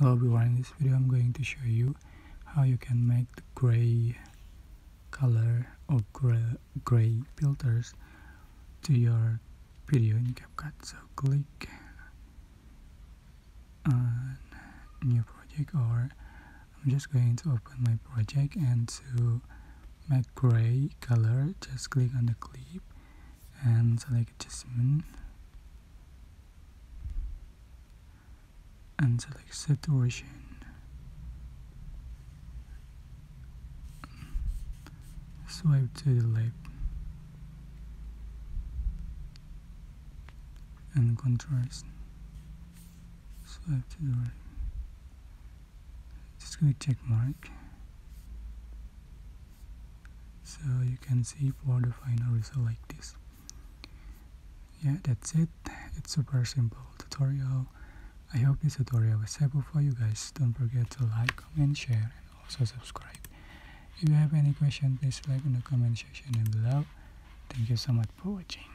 Hello everyone, in this video I'm going to show you how you can make the gray color or gray, gray filters to your video in CapCut. So click on new project or I'm just going to open my project and to make gray color just click on the clip and select adjustment and select saturation swipe to the left. And contrast. Swipe to the right. Just click check mark. So you can see for the final result like this. Yeah that's it. It's super simple tutorial I hope this tutorial was helpful for you guys. Don't forget to like comment share and also subscribe. If you have any question please write in the comment section below. Thank you so much for watching